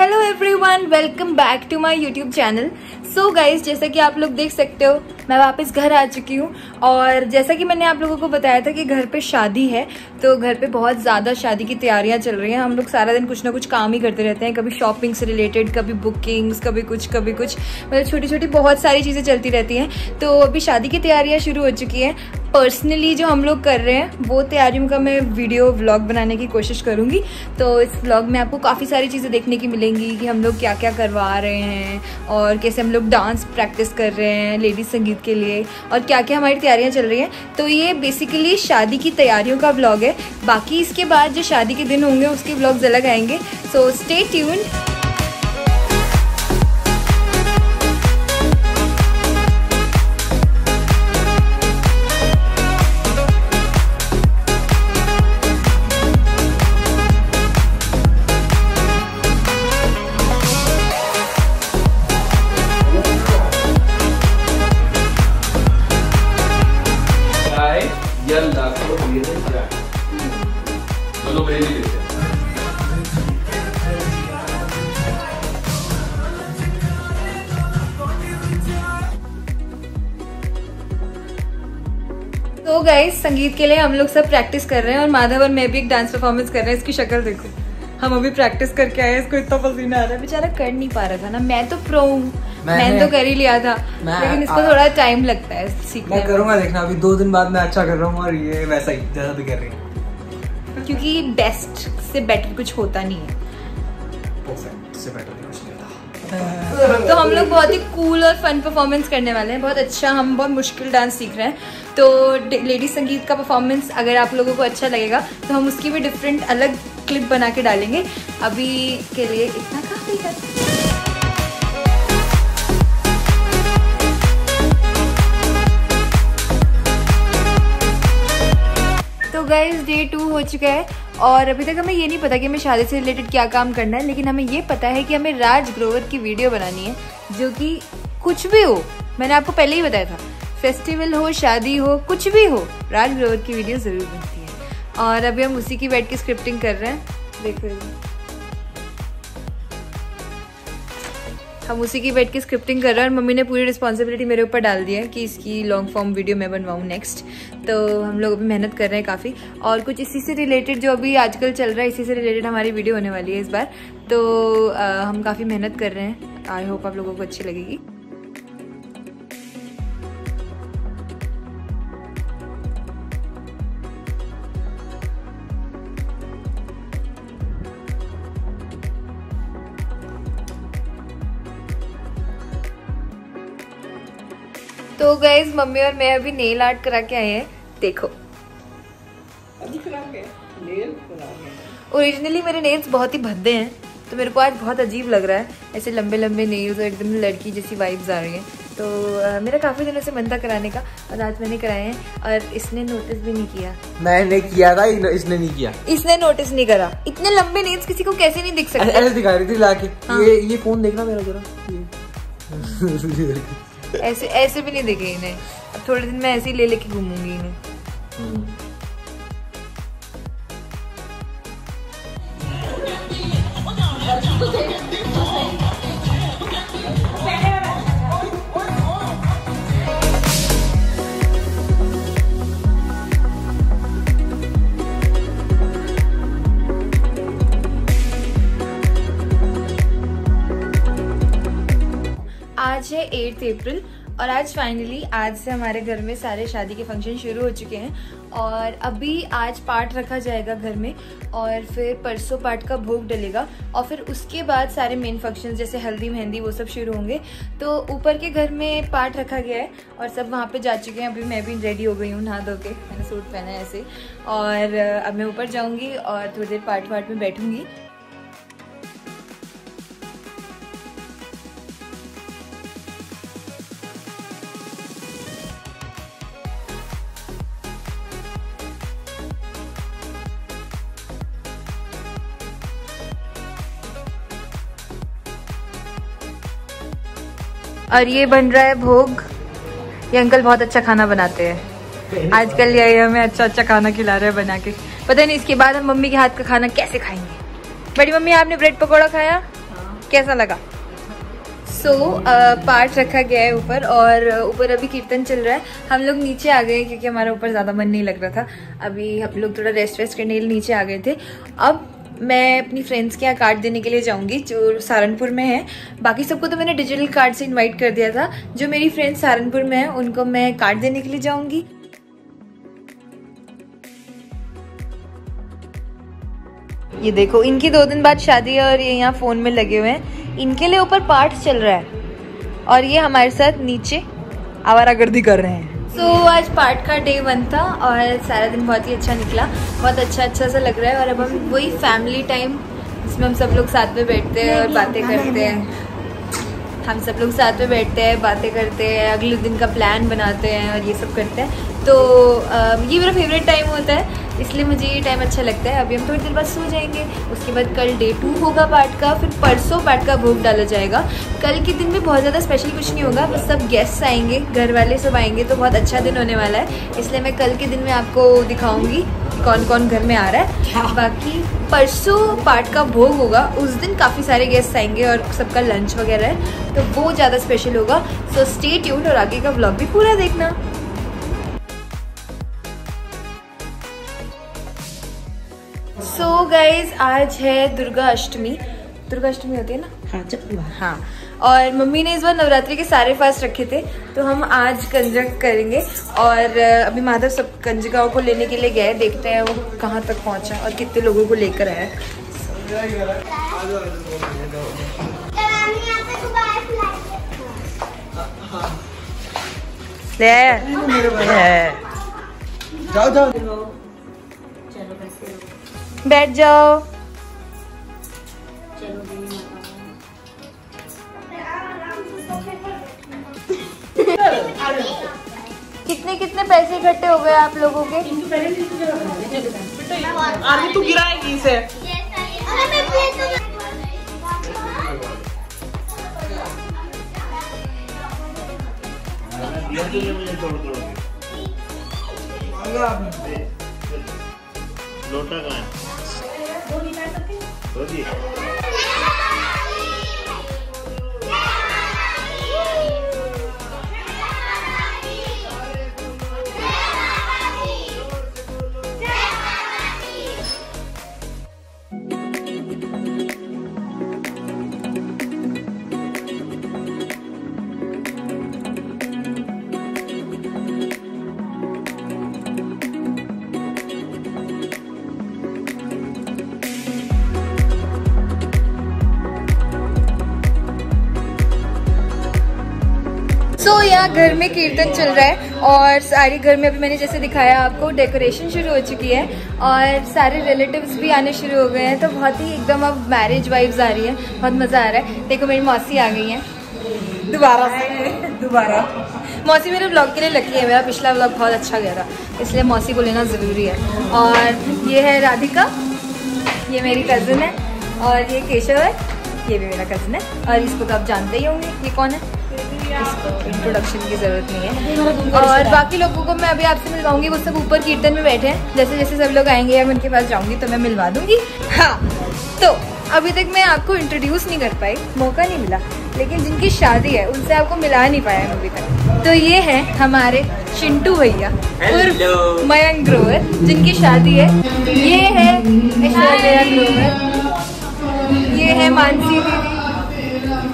Hello everyone, welcome back to my YouTube channel. So so guys जैसा कि आप लोग देख सकते हो, मैं वापस घर आ चुकी हूँ। और जैसा कि मैंने आप लोगों को बताया था कि घर पे शादी है तो घर पे बहुत ज़्यादा शादी की तैयारियाँ चल रही हैं। हम लोग सारा दिन कुछ ना कुछ काम ही करते रहते हैं। कभी शॉपिंग से रिलेटेड कभी बुकिंग्स कभी कुछ कभी कुछ। मतलब छोटी छोटी बहुत सारी चीज़ें चलती रहती हैं। तो अभी शादी की तैयारियाँ शुरू हो चुकी हैं। पर्सनली जो हम लोग कर रहे हैं, वो तैयारियों का मैं वीडियो व्लॉग बनाने की कोशिश करूँगी। तो इस व्लॉग में आपको काफ़ी सारी चीज़ें देखने की मिलेंगी कि हम लोग क्या क्या करवा रहे हैं और कैसे हम लोग डांस प्रैक्टिस कर रहे हैं लेडीज़ संगीत के लिए और क्या क्या हमारी तैयारियाँ चल रही हैं। तो ये बेसिकली शादी की तैयारियों का ब्लॉग है। बाकी इसके बाद जो शादी के दिन होंगे, उसके ब्लॉग्स अलग आएँगे। सो स्टे ट्यून्ड तो गाइस संगीत के लिए हम लोग सब प्रैक्टिस कर रहे हैं और माधव और मैं भी एक डांस परफॉर्मेंस कर रहे हैं इसकी शक्ल देखो। हम अभी प्रैक्टिस करके आए इसको इतना पसीना आ रहा है। बेचारा कर नहीं पा रहा था ना। मैं तो प्रो हूँ। मैंने तो कर ही लिया था। लेकिन इसको थोड़ा टाइम लगता है सीखने मैं करूँगा देखना अभी दो दिन बाद मैं अच्छा कर रहा हूँ और ये वैसा ही जैसा भी कर रही है। क्योंकि बेस्ट से बेटर कुछ होता नहीं है। से बेटर कुछ नहीं तो हम लोग बहुत ही कूल और फन परफॉर्मेंस करने वाले हैं। बहुत अच्छा हम बहुत मुश्किल डांस सीख रहे हैं। तो लेडी संगीत का परफॉर्मेंस अगर आप लोगों को अच्छा लगेगा तो हम उसकी भी डिफरेंट अलग क्लिप बना के डालेंगे। अभी के लिए इतना काफ़ी है? गाइज़ डे टू हो चुका है। और अभी तक हमें ये नहीं पता कि हमें शादी से रिलेटेड क्या काम करना है, लेकिन हमें ये पता है कि हमें राज ग्रोवर की वीडियो बनानी है, जो कि कुछ भी हो। मैंने आपको पहले ही बताया था फेस्टिवल हो, शादी हो, कुछ भी हो राज ग्रोवर की वीडियो ज़रूर बनती है। और अभी हम उसी की बैठ के स्क्रिप्टिंग कर रहे हैं। देखो हम उसी की बैठ के स्क्रिप्टिंग कर रहे हैं और मम्मी ने पूरी रिस्पॉन्सिबिलिटी मेरे ऊपर डाल दी है कि इसकी लॉन्ग फॉर्म वीडियो मैं बनवाऊँ नेक्स्ट तो हम लोग अभी मेहनत कर रहे हैं काफ़ी। और कुछ इसी से रिलेटेड जो अभी आजकल चल रहा है इसी से रिलेटेड हमारी वीडियो होने वाली है इस बार। तो आ, हम काफ़ी मेहनत कर रहे हैं। आई होप आप लोगों को अच्छी लगेगी। गैस मम्मी और मैं अभी नेल आर्ट करा के आए हैं। देखो। ओरिजिनली मेरे नेल्स बहुत ही भद्दे हैं तो मेरे को आज बहुत अजीब लग रहा है। ऐसे लंबे लंबे नेल्स और एकदम लड़की जैसी वाइब्स आ रही हैं। तो आ, मेरा काफ़ी दिनों से मन था कराने का और आज मैंने कराए हैं और इसने नोटिस भी नहीं किया। मैंने किया था इसने नहीं किया। इसने नोटिस नहीं करा। इतने लंबे नेल्स किसी को कैसे नहीं दिख सकते? ऐसे दिखा रही थी लाके। हाँ। ये ये फ़ोन देखना मेरा जरा? ऐसे ऐसे भी नहीं देखे इन्हें। अब थोड़े दिन मैं ऐसे ही ले लेके घूमूँगी इन्हें। आज है एट्थ अप्रैल और आज फाइनली आज से हमारे घर में सारे शादी के फ़ंक्शन शुरू हो चुके हैं और अभी आज पाठ रखा जाएगा घर में और फिर परसों पाठ का भोग डलेगा और फिर उसके बाद सारे मेन फ़ंक्शन जैसे हल्दी मेहंदी वो सब शुरू होंगे। तो ऊपर के घर में पाठ रखा गया है और सब वहाँ पे जा चुके हैं। अभी मैं भी रेडी हो गई हूँ नहा धो के। मैंने सूट पहना है ऐसे। और अब मैं ऊपर जाऊँगी और थोड़ी देर पाठ वाठ में बैठूँगी। और ये बन रहा है भोग। ये अंकल बहुत अच्छा खाना बनाते हैं। आजकल ये हमें अच्छा अच्छा खाना खिला रहे हैं बना के पता नहीं इसके बाद हम मम्मी के हाथ का खाना कैसे खाएँगे? बड़ी मम्मी आपने ब्रेड पकौड़ा खाया। कैसा लगा? सो so, uh, पार्ट रखा गया है ऊपर और ऊपर अभी कीर्तन चल रहा है। हम लोग नीचे आ गए क्योंकि हमारा ऊपर ज़्यादा मन नहीं लग रहा था। अभी हम लोग थोड़ा रेस्ट वेस्ट करने के लिए नीचे आ गए थे। अब मैं अपनी फ्रेंड्स के यहाँ कार्ड देने के लिए जाऊँगी, जो सहारनपुर में है। बाकी सबको तो मैंने डिजिटल कार्ड से इनवाइट कर दिया था। जो मेरी फ्रेंड्स सहारनपुर में है, उनको मैं कार्ड देने के लिए जाऊँगी। ये देखो, इनकी दो दिन बाद शादी है और ये यहाँ फ़ोन में लगे हुए हैं। इनके लिए ऊपर पार्ट चल रहा है। और ये हमारे साथ नीचे आवारागर्दी कर रहे हैं। सो so, आज पार्ट का डे वन था और सारा दिन बहुत ही अच्छा निकला। बहुत अच्छा अच्छा सा लग रहा है और अब हम वही फैमिली टाइम जिसमें हम सब लोग साथ में बैठते हैं और बातें करते हैं। हम सब लोग साथ में बैठते हैं, बातें करते हैं, अगले दिन का प्लान बनाते हैं और ये सब करते हैं। तो ये मेरा फेवरेट टाइम होता है, इसलिए मुझे ये टाइम अच्छा लगता है। अभी हम थोड़ी देर बाद सो जाएँगे, उसके बाद कल डे टू होगा पार्ट का, फिर परसों पार्ट का भोग डाला जाएगा। कल के दिन में बहुत ज़्यादा स्पेशल कुछ नहीं होगा, बस सब गेस्ट्स आएँगे, घर वाले सब आएँगे तो बहुत अच्छा दिन होने वाला है। इसलिए मैं कल के दिन में आपको दिखाऊँगी। कौन कौन घर में आ रहा है। बाकी परसों पार्ट का भोग होगा उस दिन काफ़ी सारे गेस्ट आएँगे और सबका लंच वगैरह है तो वो ज़्यादा स्पेशल होगा। सो स्टे ट्यूड और आगे का ब्लॉग भी पूरा देखना। सो so गाइज़ आज है दुर्गा अष्टमी। दुर्गा अष्टमी होती है ना? हाँ जब हाँ। और मम्मी ने इस बार नवरात्रि के सारे फास्ट रखे थे तो हम आज कंजक करेंगे। और अभी माधव सब कंजकाओं को लेने के लिए गए देखते हैं वो कहाँ तक पहुँचा और कितने लोगों को लेकर आया। जाओ जाओ। बैठ जाओ। कितने कितने पैसे इकट्ठे हो गए आप लोगों के? आगे तू गिराएगी इसे। लोटा का है? सो so, यहाँ घर में कीर्तन चल रहा है और सारे घर में अभी मैंने जैसे दिखाया आपको डेकोरेशन शुरू हो चुकी है और सारे रिलेटिव्स भी आने शुरू हो गए हैं। तो बहुत ही एकदम अब मैरिज वाइब्स आ रही है बहुत मज़ा आ रहा है। देखो मेरी मौसी आ गई है। दोबारा से दोबारा। मौसी मेरे ब्लॉग के लिए लकी है मेरा पिछला ब्लॉग बहुत अच्छा गया था इसलिए मौसी को लेना ज़रूरी है। और ये है राधिका ये मेरी कज़न है और ये केशव है ये भी मेरा कज़न है और इसको तो आप जानते ही होंगे ये कौन है? इसको इंट्रोडक्शन की ज़रूरत नहीं है। और बाकी लोगों को मैं अभी आपसे मिलवाऊँगी वो सब ऊपर कीर्तन में बैठे हैं। जैसे जैसे सब लोग आएँगे या मैं उनके पास जाऊँगी तो मैं मिलवा दूँगी। हाँ तो अभी तक मैं आपको इंट्रोड्यूस नहीं कर पाई मौका नहीं मिला। लेकिन जिनकी शादी है उनसे आपको मिला नहीं पाया अभी तक। तो ये है हमारे चिंटू भैया और मयंक ग्रोवर जिनकी शादी है। ये है ऐश्वर्या ग्रोवर। ये है मानसी दीदी।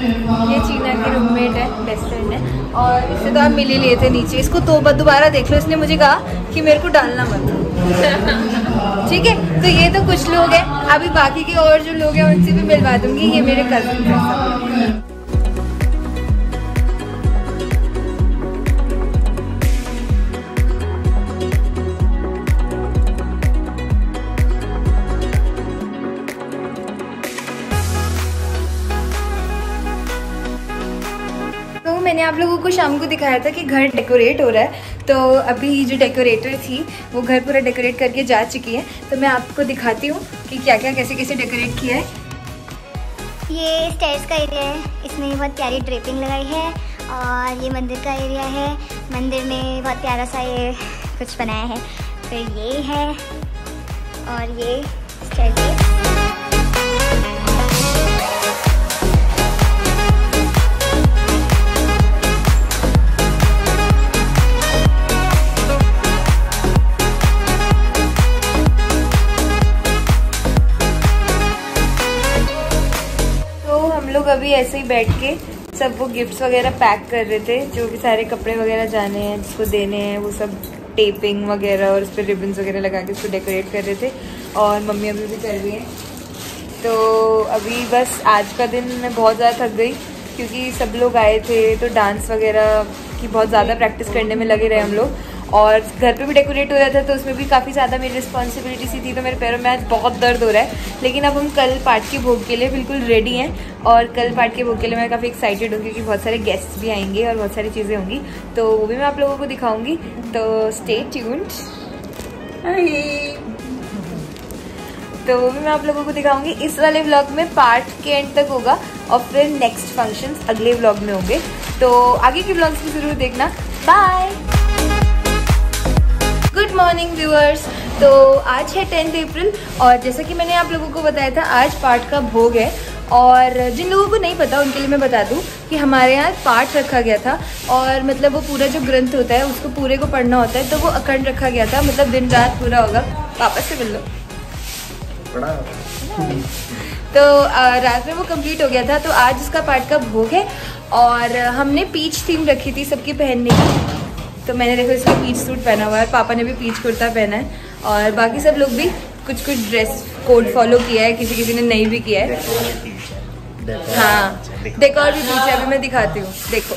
ये चीना की रूममेट है बेस्ट फ्रेंड है। और इससे तो आप मिल ही लिए थे नीचे। इसको तो दोबारा देख लो। इसने मुझे कहा कि मेरे को डालना मत। ठीक है? तो ये तो कुछ लोग हैं। अभी बाकी के और जो लोग हैं, उनसे भी मिलवा दूँगी। ये मेरे हैं। आप लोगों को शाम को दिखाया था कि घर डेकोरेट हो रहा है। तो अभी जो डेकोरेटर थी, वो घर पूरा डेकोरेट करके जा चुकी है। तो मैं आपको दिखाती हूँ कि क्या क्या कैसे कैसे डेकोरेट किया है। ये स्टेयर्स का एरिया है। इसमें बहुत प्यारी ड्रेपिंग लगाई है और ये मंदिर का एरिया है। मंदिर में बहुत प्यारा सा ये कुछ बनाया है। फिर ये है और ये स्टेयर हम लोग अभी ऐसे ही बैठ के सब वो गिफ्ट्स वगैरह पैक कर रहे थे, जो भी सारे कपड़े वगैरह जाने हैं, जिसको देने हैं, वो सब टेपिंग वगैरह और उस पर रिबन्स वगैरह लगा के उसको डेकोरेट कर रहे थे। और मम्मी अभी भी कर रही हैं। तो अभी बस आज का दिन मैं बहुत ज़्यादा थक गई, क्योंकि सब लोग आए थे तो डांस वगैरह की बहुत ज़्यादा प्रैक्टिस करने में लगे रहे हम लोग। और घर पे भी डेकोरेट हो रहा था तो उसमें भी काफ़ी ज़्यादा मेरी रिस्पॉन्सिबिलिटी सी थी तो मेरे पैरों में आज बहुत दर्द हो रहा है। लेकिन अब हम कल पाठ के भोग के लिए बिल्कुल रेडी हैं और कल पाठ के भोग के लिए मैं काफ़ी एक्साइटेड हूँ क्योंकि बहुत सारे गेस्ट्स भी आएँगे और बहुत सारी चीज़ें होंगी। तो वो भी मैं आप लोगों को दिखाऊँगी। तो स्टे ट्यून्ड तो वो भी मैं आप लोगों को दिखाऊँगी। इस वाले व्लॉग में पार्ट के एंड तक होगा और फिर नेक्स्ट फ़ंक्शन अगले व्लॉग में होंगे। तो आगे के व्लॉग्स भी ज़रूर देखना। बाय मॉर्निंग व्यूअर्स तो आज है टेंथ अप्रैल और जैसा कि मैंने आप लोगों को बताया था आज पाठ का भोग है। और जिन लोगों को नहीं पता उनके लिए मैं बता दूँ कि हमारे यहाँ पाठ रखा गया था और मतलब वो पूरा जो ग्रंथ होता है उसको पूरे को पढ़ना होता है तो वो अखंड रखा गया था। मतलब दिन रात पूरा होगा। वापस से मिल लो। तो रात में वो कंप्लीट हो गया था तो आज उसका पाठ का भोग है और हमने पीच थीम रखी थी सबकी पहनने की। तो मैंने देखो इसका पीच सूट पहना हुआ है पापा ने भी पीच कुर्ता पहना है और बाकी सब लोग भी कुछ कुछ ड्रेस कोड फॉलो किया है किसी किसी ने नहीं भी किया है। हाँ। देखो। और भी पीछे अभी मैं दिखाती हूँ देखो।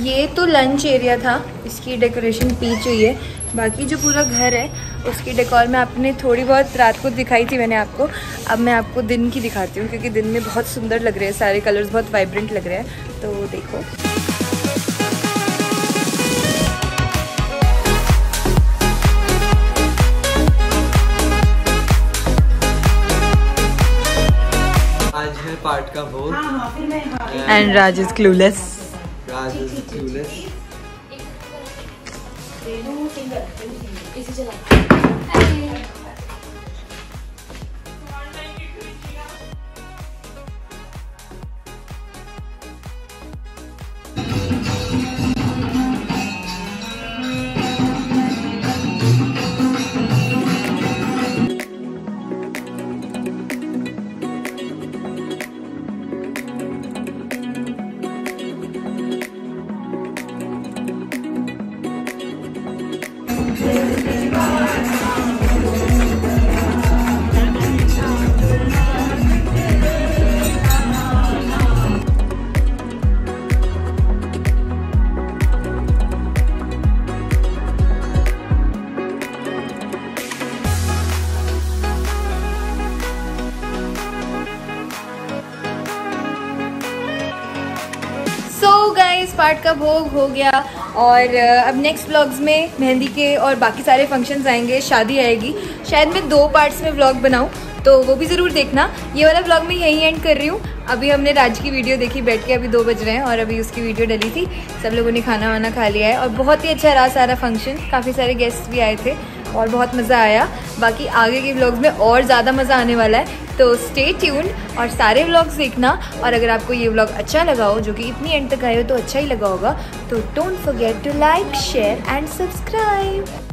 ये तो लंच एरिया था इसकी डेकोरेशन पीच हुई है। बाकी जो पूरा घर है उसकी डेकोर में आपने थोड़ी बहुत रात को दिखाई थी मैंने आपको। अब मैं आपको दिन की दिखाती हूँ क्योंकि दिन में बहुत सुंदर लग रहे हैं सारे कलर्स बहुत वाइब्रेंट लग रहे हैं तो देखो। आज है पार्ट का end Raj is clueless Raj is clueless. So guys part का भोग हो गया और अब नेक्स्ट व्लॉग्स में मेहंदी के और बाकी सारे फ़ंक्शंस आएँगे, शादी आएगी। शायद मैं दो पार्ट्स में व्लॉग बनाऊँ तो वो भी ज़रूर देखना। ये वाला व्लॉग मैं यहीं एंड कर रही हूँ। अभी हमने राज की वीडियो देखी, बैठ के अभी दो बज रहे हैं और अभी उसकी वीडियो डली थी। सब लोगों ने खाना वाना खा लिया है और बहुत ही अच्छा रहा सारा फ़ंक्शन काफ़ी सारे गेस्ट भी आए थे और बहुत मज़ा आया। बाकी आगे के व्लॉग्स में और ज़्यादा मज़ा आने वाला है। तो स्टे ट्यून्ड और सारे व्लॉग्स देखना। और अगर आपको ये व्लॉग अच्छा लगा हो, जो कि इतनी एंड तक आए हो तो अच्छा ही लगा होगा। तो don't forget to like share and subscribe